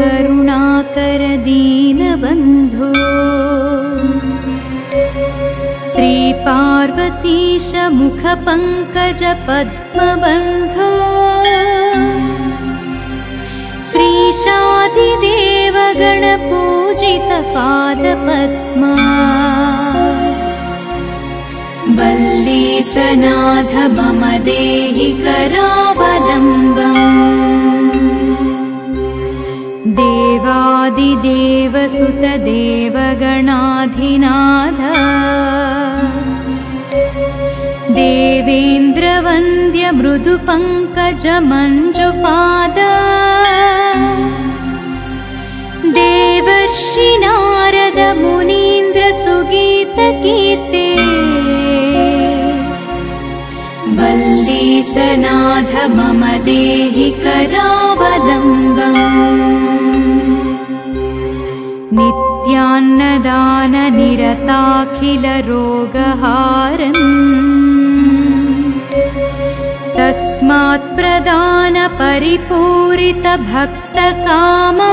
करुणाकर दीनबन्धो श्रीपार्वतीश मुखपङ्कज पद्मबन्धो श्रीशादिदेव गणपूजितपादपद्मा वल्लीसनाथ मम देहि करावलम्बम् देवादिदेवसुतदेवगणाधिनाथ। देवेन्द्रवन्द्य मृदुपङ्कज मञ्जुपाद देवर्षि नारद मुनीन्द्र सुगीतकीर्ते वल्लीसनाथ मम देहि करावलम्बम् नित्यान्नदाननिरताखिलरोगहारन्। तस्मात् प्रदानपरिपूरितभक्तकामा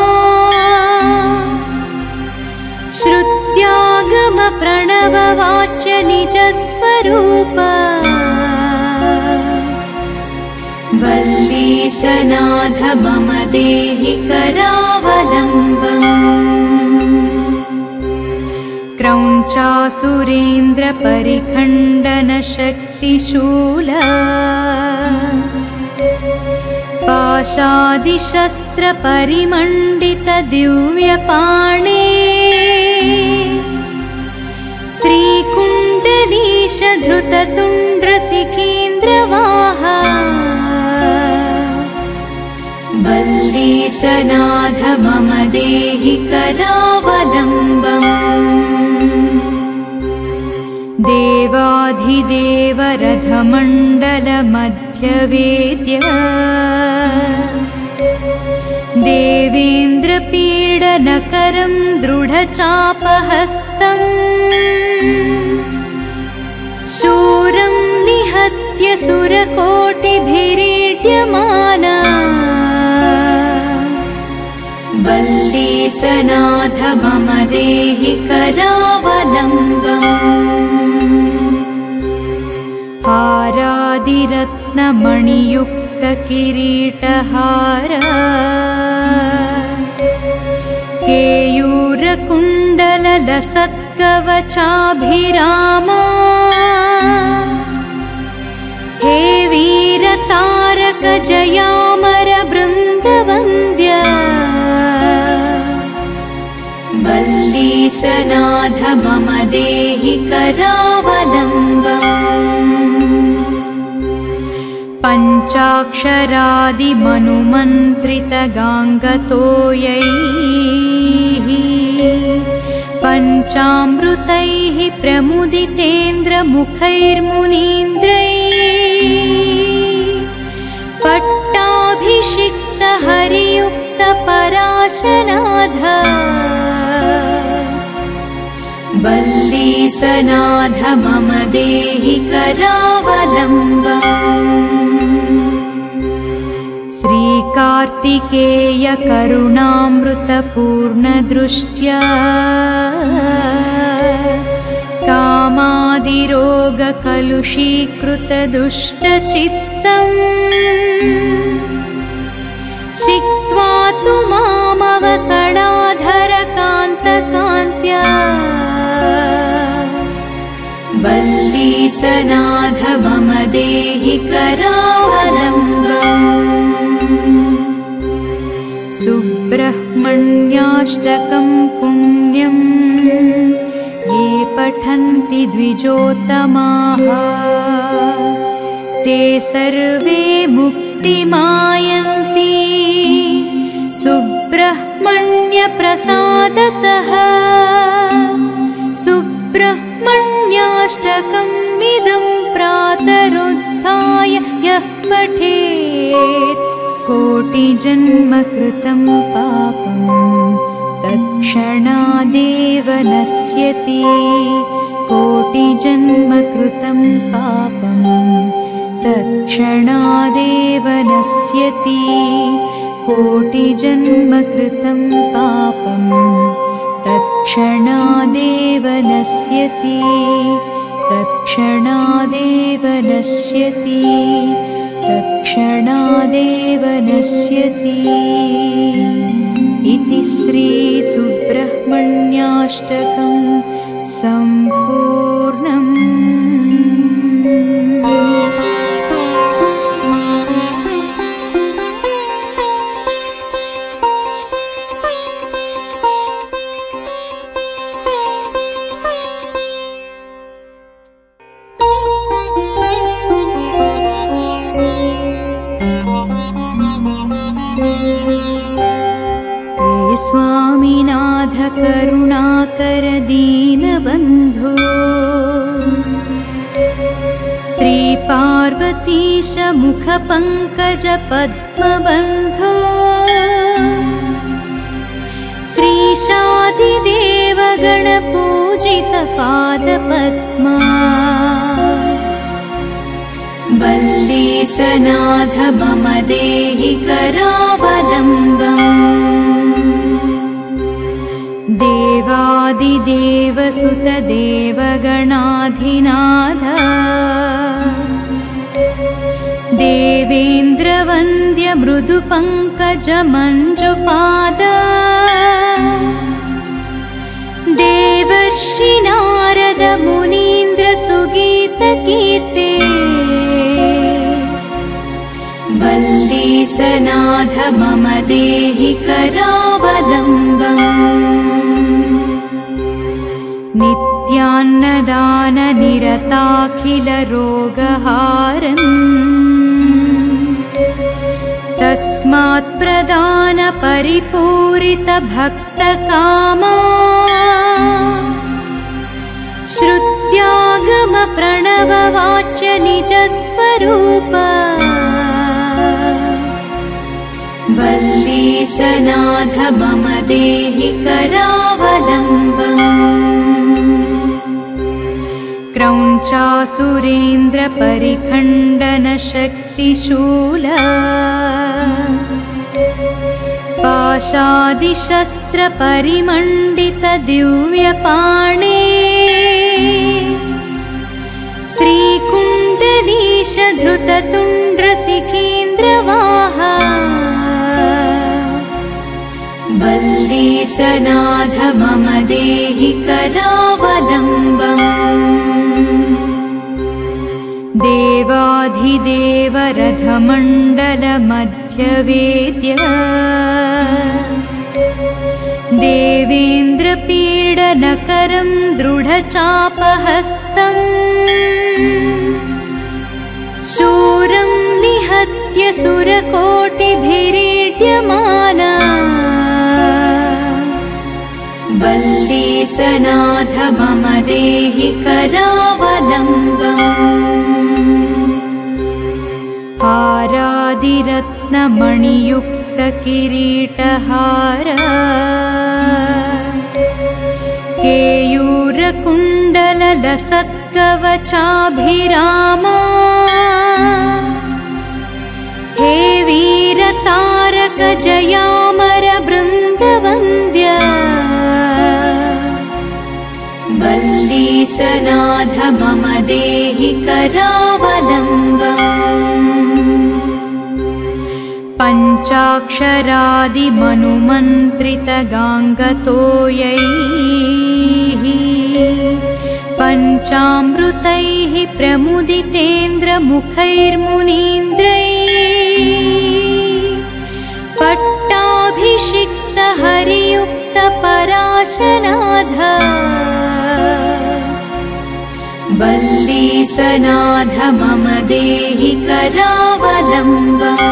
श्रुत्यागमप्रणववाच्य निजस्वरूप वल्लीसनाथ मम देहि करावलम्बम् क्रौञ्चासुरेन्द्रपरिखण्डनशक्तिशूल पाशादिशस्त्रपरिमण्डितदिव्यपाणे श्रीकुण्डलीशधृततुण्ड्रसिखीन्द्रवाह वल्लीसनाथ मम देहि करावलम्बम् देवाधिदेवरथमण्डलमध्यवेद्य देवेन्द्रपीडनकरं दृढचापहस्तम् शूरं निहत्य सुरकोटिभिरीड्यमाना वल्लीसनाथ मम देहि करावलम्बम् हारादिरत्नमणियुक्तकिरीटहार केयूरकुण्डललसत्कवचाभिरामा। हे वीरतारक जयामर बृन्दवन्द्य वल्लीसनाथ मम देहि करावलम्बम् पञ्चाक्षरादिमनुमन्त्रितगाङ्गतोयैः पञ्चामृतैः प्रमुदितेन्द्रमुखैर्मुनीन्द्रैः पट्टाभिषिक्तहरियुक्तपराशनाथ वल्लीसनाथ मम देहि करावलम्बम् श्रीकार्तिकेयकरुणामृतपूर्णदृष्ट्या कामादिरोगकलुषीकृतदुष्टचित्तम् सिक्त्वा तु मामवकणाधरकान्तकान्त्या वल्लीसनाथ मम देहि करावलम्बम् सुब्रह्मण्याष्टकं पुण्यं ये पठन्ति द्विजोत्तमाः। ते सर्वे मुक्तिमायन्ति। सुब्रह्मण्यप्रसादतः। सुब्रह्मण्याष्टकम् इदं प्रातरुद्धाय यः पठेत् कोटिजन्मकृतं पापं तत्क्षणादेव नश्यति कोटिजन्मकृतं पापं तत्क्षणादेव नश्यति कोटिजन्मकृतं पापं तत्क्षणादेव नश्यति तत्क्षणादेव नश्यति तत्क्षणादेव नश्यति इति श्रीसुब्रह्मण्याष्टकं सम्पूर्णम् मुखपङ्कज पद्मबन्धो श्रीशादिदेव गणपूजित पादपद्मा वल्लीसनाथ मम देहि करावलम्बम् देवादिदेवसुतदेवगणाधिनाथ देवेन्द्रवन्द्य मृदुपङ्कज मञ्जुपाद देवर्षि नारद वल्लीसनाथ मम देहि करावलम्बम् नित्यान्नदाननिरताखिलरोगहारन् तस्मात् प्रदानपरिपूरितभक्तकामा श्रुत्यागमप्रणववाच्य निजस्वरूप वल्लीसनाथ मम देहि करावलम्बम् क्रौञ्चासुरेन्द्रपरिखण्डनशक्तिशूल पाशादिशस्त्रपरिमण्डितदिव्यपाणे श्रीकुण्डलीशधृततुण्ड्रसिखीन्द्रवाह वल्लीसनाथ मम देहि करावलम्बम् देवेन्द्रपीडनकरं दृढचापहस्तम् शूरं निहत्य सुरकोटिभिरीड्यमाना। वल्लीसनाथ मम देहि करावलम्बम् हारादिरत्नमणियुक्तकिरीटहार केयूरकुण्डललसत्कवचाभिरामा। हे वीरतारक मम देहि करावलम्बम् पञ्चाक्षरादिमनुमन्त्रितगाङ्गतोयैः। पञ्चामृतैः प्रमुदितेन्द्रमुखैर्मुनीन्द्रैः पट्टाभिषिक्तहरियुक्तपराशनाथ वल्लीसनाथ मम देहि करावलम्बम्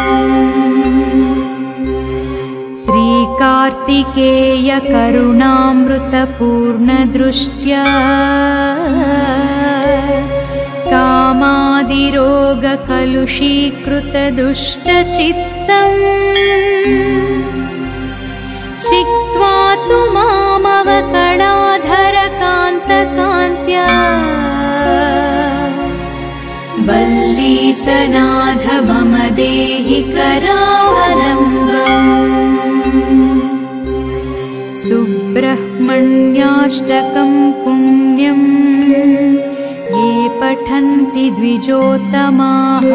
श्रीकार्तिकेयकरुणामृतपूर्णदृष्ट्या कामादिरोगकलुषीकृतदुष्टचित्तम्। सिक्त्वा तु मामवकणाधरकान्तकान्त्या सनाधभमदेहि करावलम्बम् सुब्रह्मण्याष्टकम् पुण्यम् ये पठन्ति द्विजोत्तमाः।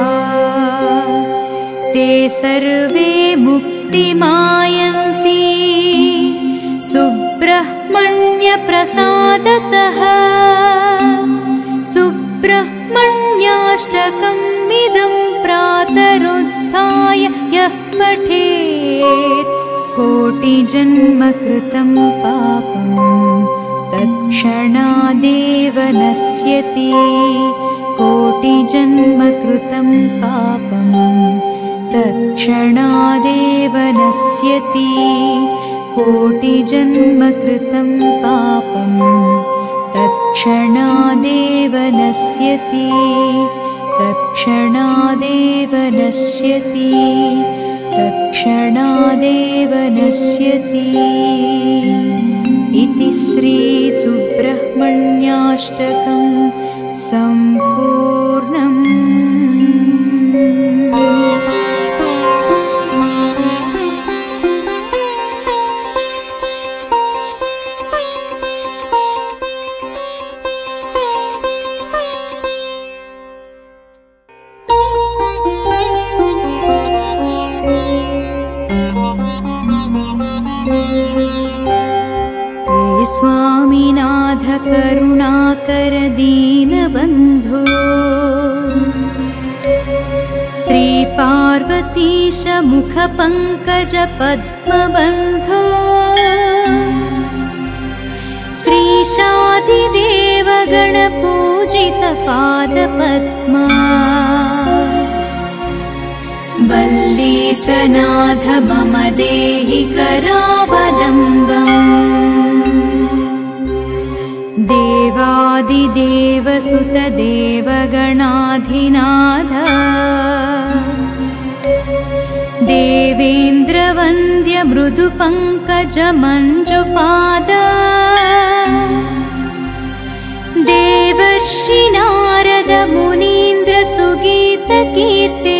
ते सर्वे मुक्तिमायन्ति। सुब्रह्मण्यप्रसादतः। सुब्रह्मण्याष्टकम् इदं प्रातरुत्थाय यः पठेत्। कोटिजन्मकृतं पापम् तत्क्षणादेव नश्यति कोटिजन्मकृतं पापम् तत्क्षणादेव नश्यति कोटिजन्मकृतं पापम् तत्क्षणादेव नश्यति तत्क्षणादेव नश्यति तत्क्षणादेव नश्यति इति श्रीसुब्रह्मण्याष्टकं सम्पूर्णम् स्वामिनाथ करुणाकर दीनबन्धो श्रीपार्वतीश मुखपङ्कज पद्मबन्धो मम देहि करावलम्बम् देवादिदेवसुतदेवगणाधिनाथ। देवेन्द्रवन्द्य मृदुपङ्कज मञ्जुपाद देवर्षि नारद मुनीन्द्र सुगीतकीर्ते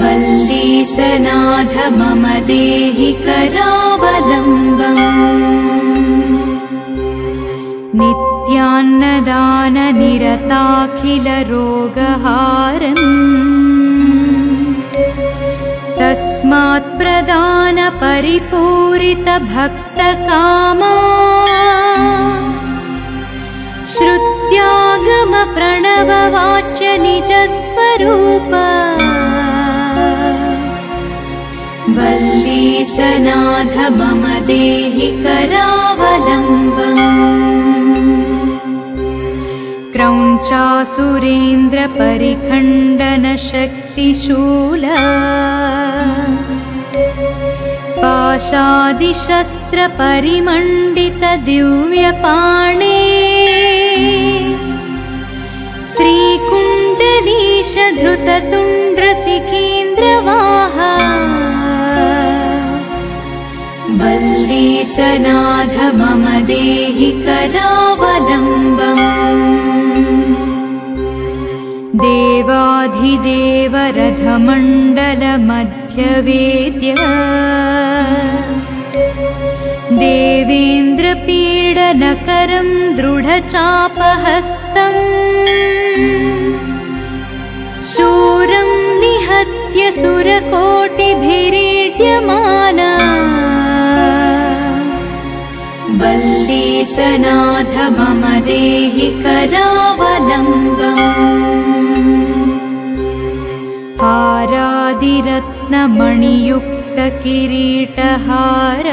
वल्लीसनाथ मम देहि करावलम्बम् नित्यान्नदाननिरताखिलरोगहारन् तस्मात् प्रदानपरिपूरितभक्तकामा श्रुत्यागमप्रणववाच्य निजस्वरूप वल्लीसनाथ मम देहि करावलम्बम् क्रौञ्चासुरेन्द्रपरिखण्डनशक्तिशूल पाशादिशस्त्रपरिमण्डितदिव्यपाणे। श्रीकुण्डलीशधृततुण्ड्रसिखीन्द्रवाह वल्लीसनाथ मम देहि करावलम्बम् देवाधिदेवरथमण्डलमध्यवेद्य। देवेन्द्रपीडनकरं दृढचापहस्तम् शूरं निहत्य सुरकोटिभिरीड्यमाना वल्लीसनाथ मम देहि करावलम्बम् हारादिरत्नमणियुक्तकिरीटहार।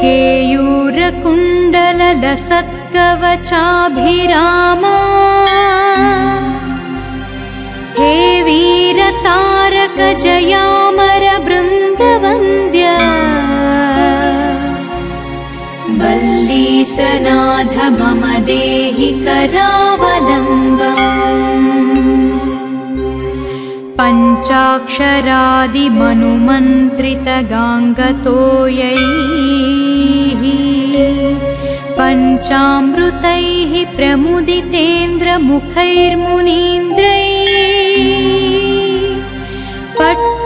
केयूरकुण्डललसत्कवचाभिरामा। हे वीरतारक वल्लीसनाथ मम देहि करावलम्बम् पञ्चाक्षरादिमनुमन्त्रितगाङ्गतोयैः पञ्चामृतैः प्रमुदितेन्द्रमुखैर्मुनीन्द्रैः पट्टाभिषिक्तहरि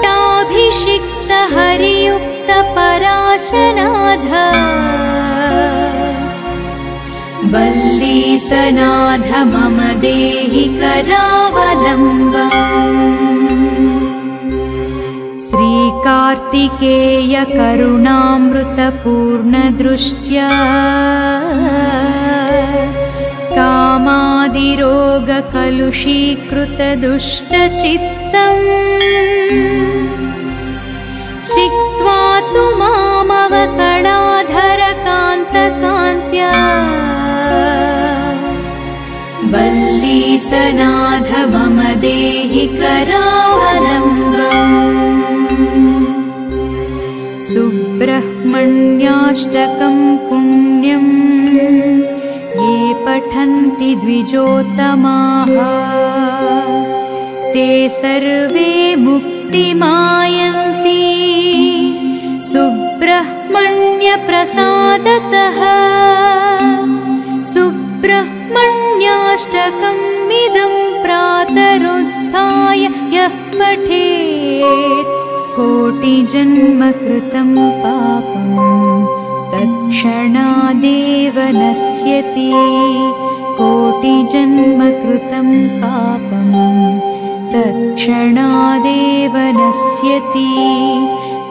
पाशनाथ वल्लीसनाथ मम देहि करावलम्बम् श्रीकार्तिकेय करुणामृतपूर्णदृष्ट्या कामादिरोगकलुषीकृतदुष्टचित्तम्। सिक्त्वा तु मामवकणाधरकान्तकान्त्या वल्लीसनाथ मम देहि करावलम्बम्। सुब्रह्मण्याष्टकं पुण्यम्। ये पठन्ति द्विजोत्तमाः। ते सर्वे मुक्तिमायन्ति। सुब्रह्मण्यप्रसादतः सुब्रह्मण्याष्टकमिदं प्रातरुद्धाय यः पठेत्। कोटिजन्मकृतं पापम् तत्क्षणादेव नश्यति कोटिजन्मकृतं पापम् तत्क्षणादेव नश्यति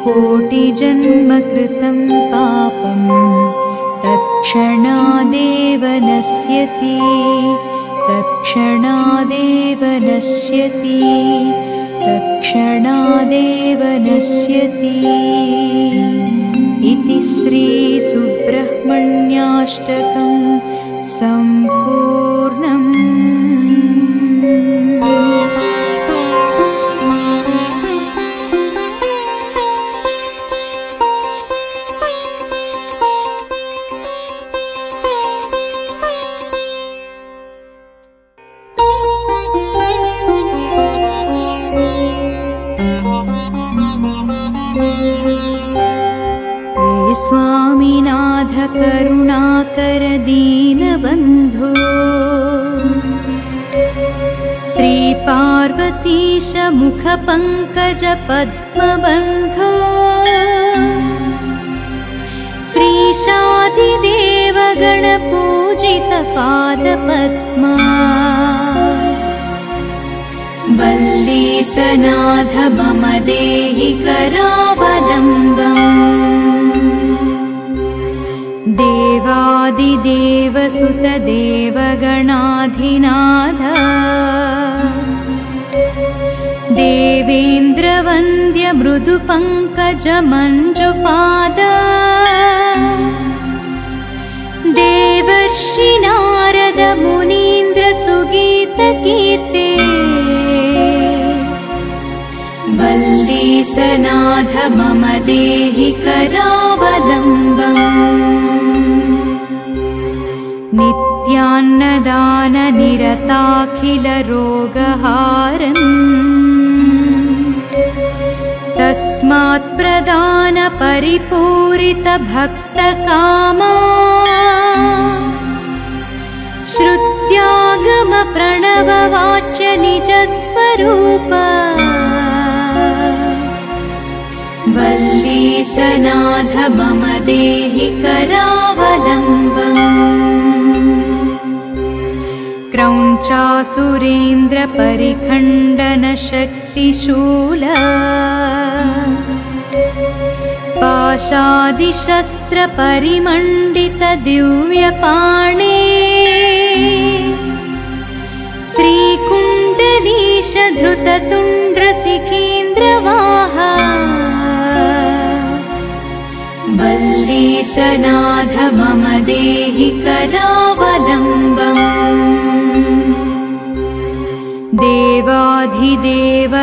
कोटिजन्मकृतं पापम् तत्क्षणादेव नश्यति तत्क्षणादेव नश्यति तत्क्षणादेव नश्यति इति श्रीसुब्रह्मण्याष्टकं सम्पूर्णम् पद्मबन्धो श्रीशादिदेव गणपूजित पादपद्मा वल्लीसनाथ मम देहि करावलम्बम् देवादिदेव सुतदेवगणाधिनाथ देवेन्द्रवन्द्य मृदुपङ्कज मञ्जुपाद देवर्षि नारद मुनीन्द्र सुगीतकीर्ते वल्लीसनाथ मम देहि करावलम्बम् नित्यान्नदाननिरताखिलरोगहारम् तस्मात् प्रदानपरिपूरितभक्तकामा। श्रुत्यागमप्रणववाच्य निजस्वरूप वल्लीसनाथ मम देहि करावलम्बम् क्रौञ्चासुरेन्द्रपरिखण्डनशक्तिशूल पाशादिशस्त्रपरिमण्डितदिव्यपाणे श्रीकुण्डलीशधृततुण्ड्रसिखीन्द्रवाह वल्लीसनाथ मम देहि करावलम्बम् देवाधिदेव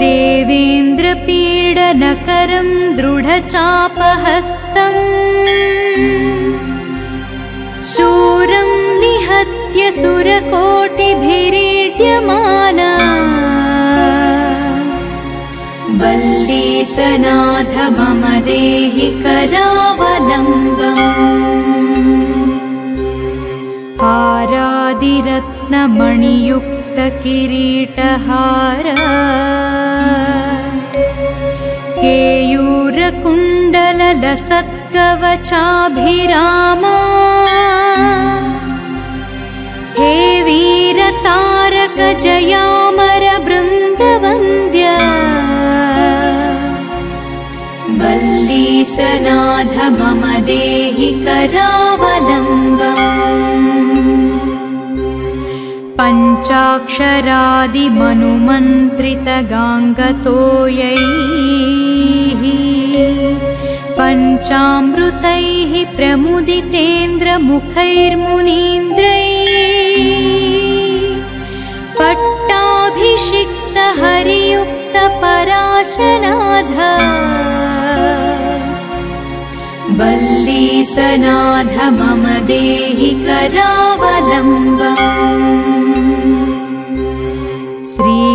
देवेन्द्रपीडनकरं दृढचापहस्तम् शूरं निहत्य सुरकोटिभिरीड्यमाना। वल्लीसनाथ मम देहि करावलम्बम् हारादिरत्नमणियुक्त केयूरकुण्डलयुक्तकिरीटहार केयूरकुण्डललसत्कवचाभिरामा। हे वीरतारक जयामर बृन्दवन्द्य वल्लीसनाथ मम देहि करावलम्बम् पञ्चाक्षरादिमनुमन्त्रितगाङ्गतोयैः पञ्चामृतैः प्रमुदितेन्द्रमुखैर्मुनीन्द्रैः पट्टाभिषिक्तहरियुक्तपराशनाध वल्लीसनाथ मम देहि करावलम्बम्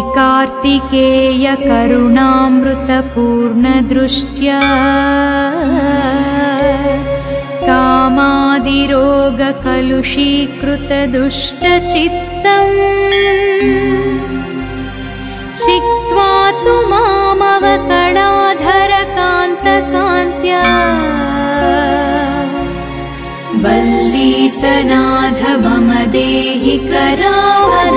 श्रीकार्तिकेयकरुणामृतपूर्णदृष्ट्या कामादिरोगकलुषीकृतदुष्टचित्तम् सिक्त्वा तु मामवकणाधरकान्तकान्त्या वल्लीसनाथ मम देहि करावलम्बम्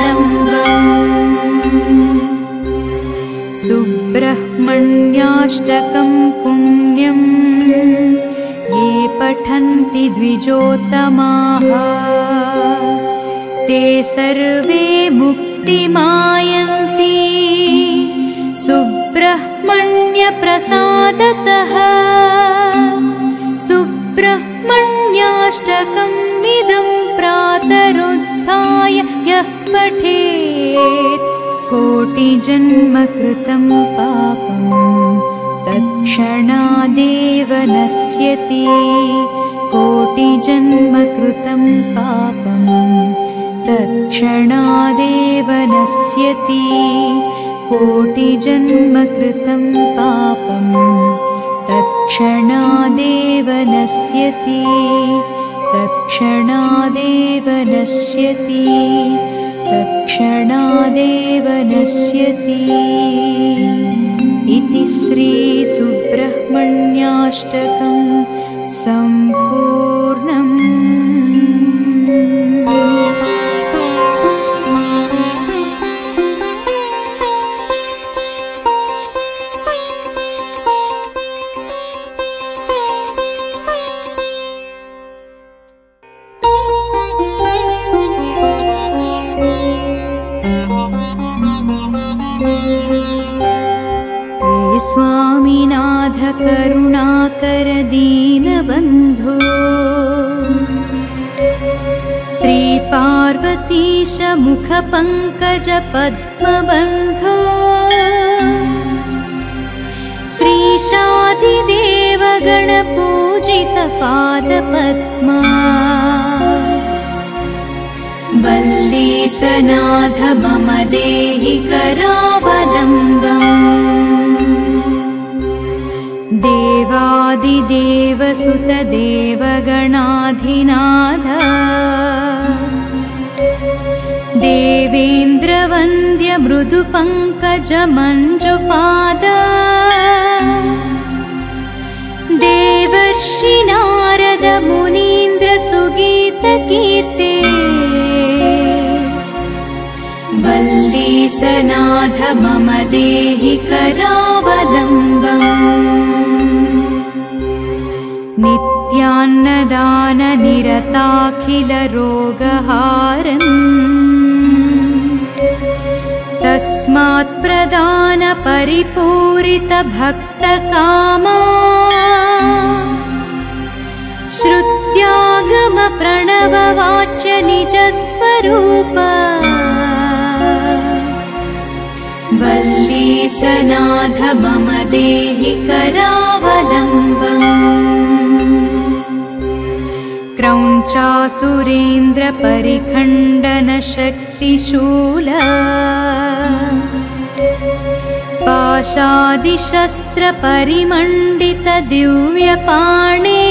सुब्रह्मण्याष्टकं पुण्यम् ये पठन्ति द्विजोत्तमाः। ते सर्वे मुक्तिमायन्ति। सुब्रह्मण्यप्रसादतः। सुब्रह्मण्याष्टकम् इदं प्रातरुद्धाय यः पठेत् कोटिजन्मकृतं पापं तत्क्षणादेव नश्यति कोटिजन्मकृतं पापं तत्क्षणादेव नश्यति कोटिजन्मकृतं पापं तत्क्षणादेव नश्यति तत्क्षणादेव नश्यति तत्क्षणादेव नश्यति इति श्रीसुब्रह्मण्याष्टकं सम्पूर्णम् श्रीपार्वतीश मुखपङ्कज पद्मबन्धो मम देहि करावलम्बम् देवादिदेवसुतदेवगणाधिनाथ देवेन्द्रवन्द्य मृदुपङ्कजमञ्जुपाद देवर्षि नारद मुनीन्द्र सुगीतकीर्ते वल्लीसनाथ मम देहि करावलम्बम् नित्यान्नदाननिरताखिलरोगहारन् तस्मात् प्रदानपरिपूरितभक्तकामा। श्रुत्यागमप्रणववाच्य निजस्वरूप वल्लीसनाथ मम देहि करावलम्बम् क्रौञ्चासुरेन्द्रपरिखण्डनशक्तिशूल पाशादिशस्त्रपरिमण्डितदिव्यपाणे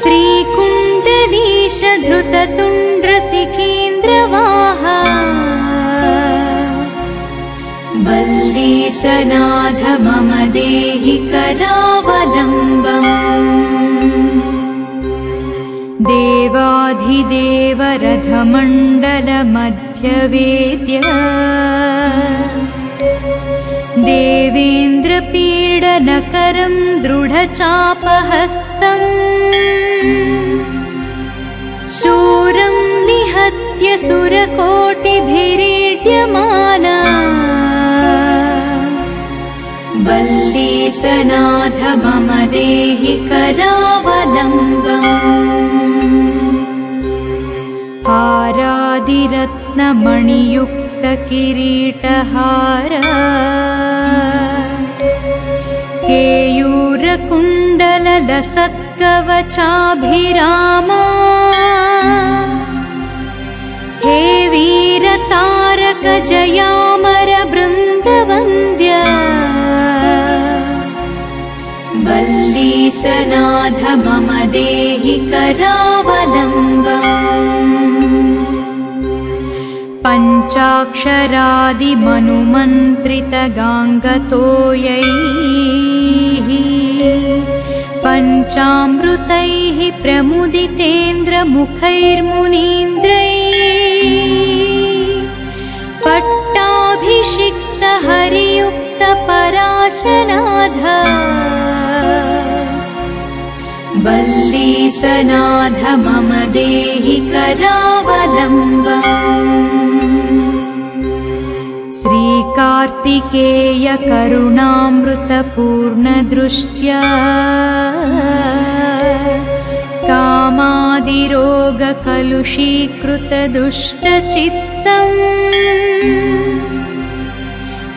श्रीकुण्डलीशधृततुण्ड्रसिकेन्द्रवाहा वल्लीसनाथ मम देहि करावलम्बम् देवेन्द्रपीडनकरं दृढचापहस्तम् शूरं निहत्य सुरकोटिभिरीड्यमाना। वल्लीसनाथ मम देहि करावलम्बम् हारादिरत्नमणियुक्तकिरीटहार केयूरकुण्डललसत्कवचाभिरामा। हे वीरतारकजयामरबृन्दवन्द्य। वल्लीसनाथ मम देहि करावलम्बम् पञ्चाक्षरादिमनुमन्त्रितगाङ्गतोयैः। पञ्चामृतैः प्रमुदितेन्द्रमुखैर्मुनीन्द्रैः। पट्टाभिषिक्तहरियुक्तपराशनाथ। वल्लीसनाथ मम देहि करावलम्बम् श्रीकार्तिकेयकरुणामृतपूर्णदृष्ट्या कामादिरोगकलुषीकृतदुष्टचित्तम्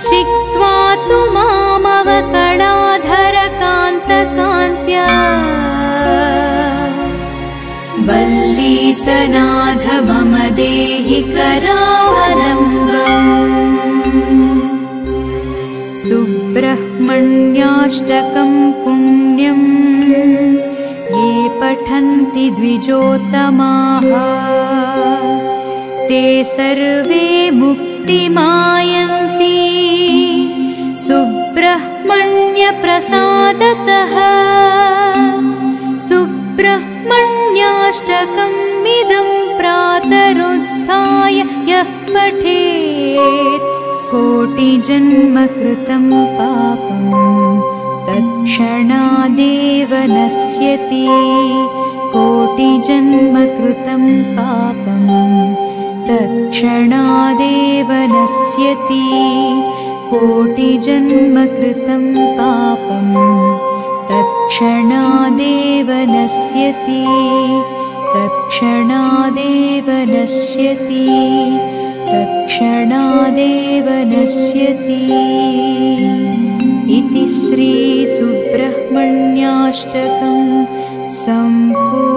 चिक्त्वा तु मामवकणाधरकान्तकान्त्या वल्लीसनाथ मम देहि करावलम्बम् सुब्रह्मण्याष्टकं पुण्यं ये पठन्ति द्विजोत्तमाः। ते सर्वे मुक्तिमायन्ति। सुब्रह्मण्यप्रसादतः। सुब्रह्मण्याष्टकमिदं प्रातरुद्धाय यः पठेत् कोटिजन्मकृतं पापं तत्क्षणादेव नश्यति कोटिजन्मकृतं पापं तत्क्षणादेव नश्यति कोटिजन्मकृतं पापं तत्क्षणादेव नश्यति तत्क्षणादेव नश्यति तत्क्षणादेव नश्यति इति श्रीसुब्रह्मण्याष्टकं सम्पू